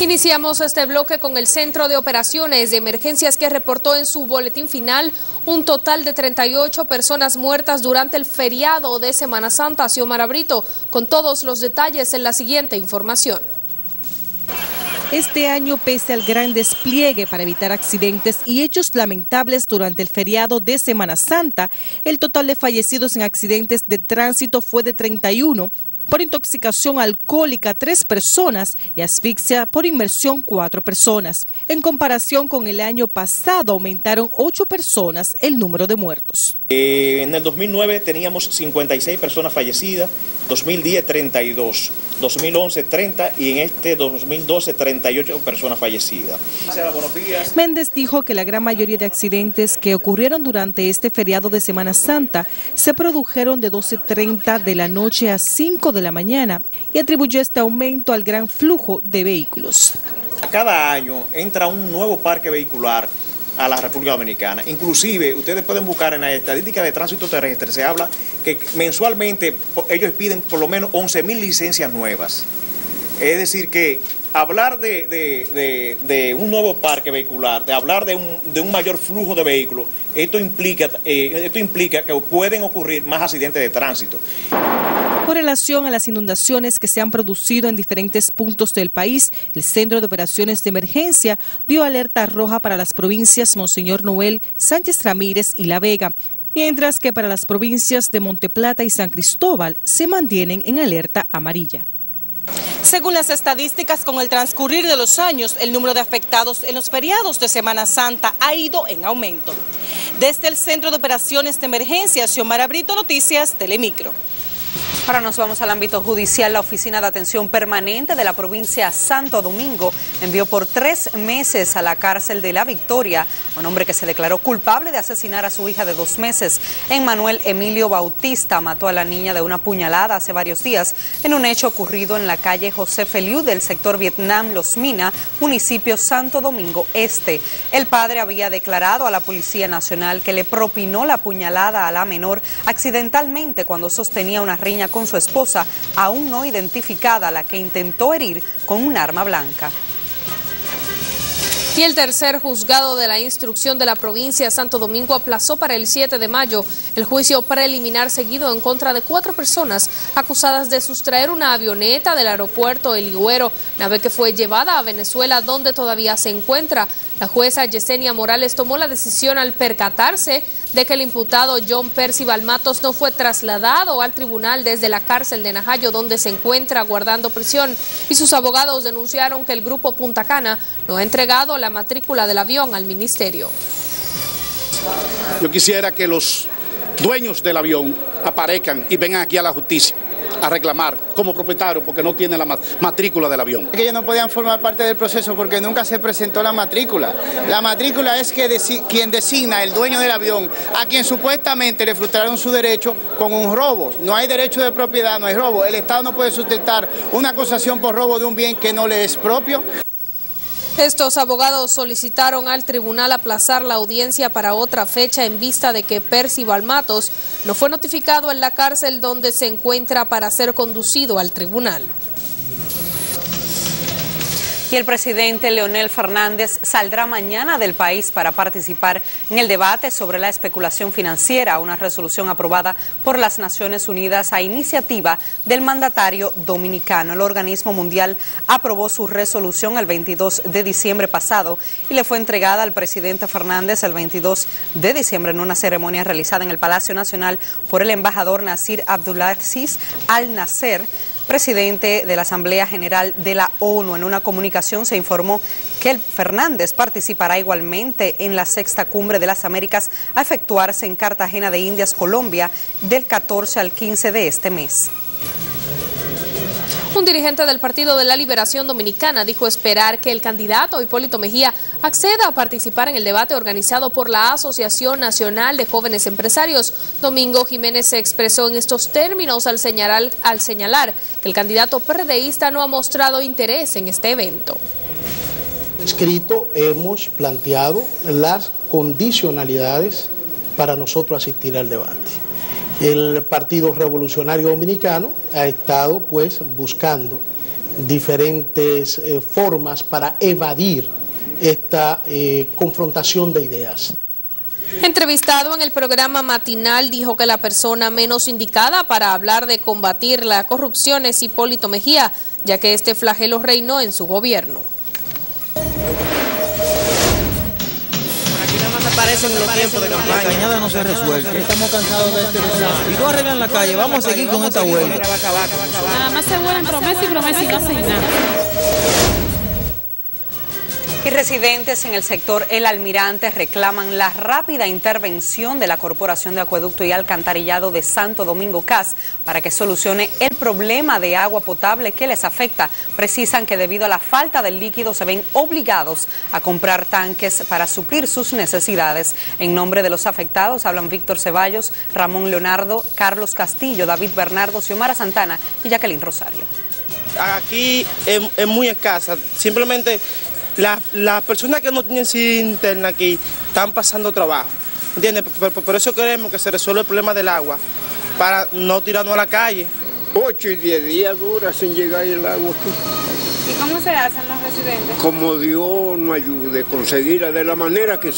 Iniciamos este bloque con el Centro de Operaciones de Emergencias que reportó en su boletín final un total de 38 personas muertas durante el feriado de Semana Santa. Xiomara Brito con todos los detalles en la siguiente información. Este año, pese al gran despliegue para evitar accidentes y hechos lamentables durante el feriado de Semana Santa, el total de fallecidos en accidentes de tránsito fue de 31, por intoxicación alcohólica tres personas y asfixia por inmersión cuatro personas. En comparación con el año pasado aumentaron ocho personas el número de muertos. Eh, en el 2009 teníamos 56 personas fallecidas, 2010 32, 2011 30 y en este 2012 38 personas fallecidas. Méndez dijo que la gran mayoría de accidentes que ocurrieron durante este feriado de Semana Santa se produjeron de 12.30 de la noche a 5 de la mañana y atribuyó este aumento al gran flujo de vehículos. Cada año entra un nuevo parque vehicular a la República Dominicana. Inclusive, ustedes pueden buscar en la estadística de tránsito terrestre, se habla que mensualmente ellos piden por lo menos 11 mil licencias nuevas. Es decir, que hablar de, un nuevo parque vehicular, de hablar de un, mayor flujo de vehículos, esto implica, eh, esto implica que pueden ocurrir más accidentes de tránsito. Con relación a las inundaciones que se han producido en diferentes puntos del país, el Centro de Operaciones de Emergencia dio alerta roja para las provincias Monseñor Noel, Sánchez Ramírez y La Vega, mientras que para las provincias de Monteplata y San Cristóbal se mantienen en alerta amarilla. Según las estadísticas, con el transcurrir de los años, el número de afectados en los feriados de Semana Santa ha ido en aumento. Desde el Centro de Operaciones de Emergencia, Xiomara Brito, Noticias, Telemicro. Ahora nos vamos al ámbito judicial. La Oficina de Atención Permanente de la provincia Santo Domingo envió por tres meses a la cárcel de La Victoria a un hombre que se declaró culpable de asesinar a su hija de dos meses. Manuel Emilio Bautista mató a la niña de una puñalada hace varios días en un hecho ocurrido en la calle José Feliu del sector Vietnam Los Mina, municipio Santo Domingo Este. El padre había declarado a la Policía Nacional que le propinó la puñalada a la menor accidentalmente cuando sostenía una riña con con su esposa, aún no identificada, la que intentó herir con un arma blanca. Y el tercer juzgado de la instrucción de la provincia de Santo Domingo aplazó para el 7 de mayo el juicio preliminar seguido en contra de cuatro personas acusadas de sustraer una avioneta del aeropuerto El Higüero, nave que fue llevada a Venezuela donde todavía se encuentra. La jueza Yesenia Morales tomó la decisión al percatarse de que el imputado John Percival Matos no fue trasladado al tribunal desde la cárcel de Najayo, donde se encuentra guardando prisión, y sus abogados denunciaron que el grupo Punta Cana no ha entregado la matrícula del avión al ministerio. Yo quisiera que los dueños del avión aparezcan y vengan aquí a la justicia a reclamar como propietario porque no tiene la matrícula del avión. Ellos no podían formar parte del proceso porque nunca se presentó la matrícula. La matrícula es que quien designa el dueño del avión a quien supuestamente le frustraron su derecho con un robo. No hay derecho de propiedad, no hay robo. El Estado no puede sustentar una acusación por robo de un bien que no le es propio. Estos abogados solicitaron al tribunal aplazar la audiencia para otra fecha en vista de que Percy Balmatos no fue notificado en la cárcel donde se encuentra para ser conducido al tribunal. Y el presidente Leonel Fernández saldrá mañana del país para participar en el debate sobre la especulación financiera, una resolución aprobada por las Naciones Unidas a iniciativa del mandatario dominicano. El organismo mundial aprobó su resolución el 22 de diciembre pasado y le fue entregada al presidente Fernández el 22 de diciembre en una ceremonia realizada en el Palacio Nacional por el embajador Nasir Abdulaziz Al Nasser presidente de la Asamblea General de la ONU. En una comunicación se informó que el Fernández participará igualmente en la sexta cumbre de las Américas a efectuarse en Cartagena de Indias, Colombia, del 14 al 15 de este mes. Un dirigente del Partido de la Liberación Dominicana dijo esperar que el candidato Hipólito Mejía acceda a participar en el debate organizado por la Asociación Nacional de Jóvenes Empresarios. Domingo Jiménez se expresó en estos términos al señalar, al señalar que el candidato PRDista no ha mostrado interés en este evento. Escrito hemos planteado las condicionalidades para nosotros asistir al debate. El Partido Revolucionario Dominicano ha estado pues buscando diferentes eh, formas para evadir esta eh, confrontación de ideas. Entrevistado en el programa matinal, dijo que la persona menos indicada para hablar de combatir la corrupción es Hipólito Mejía, ya que este flagelo reinó en su gobierno. Aparecen los tiempos de campaña. La cañada no se resuelve. Estamos cansados de este desastre. Y no arreglan la calle, vamos a seguir con esta huelga. Nada más se vuelven promesas y promesas y no hacen nada. Y residentes en el sector El Almirante reclaman la rápida intervención de la Corporación de Acueducto y Alcantarillado de Santo Domingo CAS para que solucione el problema de agua potable que les afecta. Precisan que debido a la falta del líquido se ven obligados a comprar tanques para suplir sus necesidades. En nombre de los afectados hablan Víctor Ceballos, Ramón Leonardo, Carlos Castillo, David Bernardo, Xiomara Santana y Jacqueline Rosario. Aquí es, es muy escasa, simplemente las la personas que no tienen interna aquí están pasando trabajo, ¿entiendes? Por, por, eso queremos que se resuelva el problema del agua, para no tirarnos a la calle. Ocho y diez días dura sin llegar el agua aquí. ¿Y cómo se hacen los residentes? Como Dios nos ayude, conseguirla de la manera que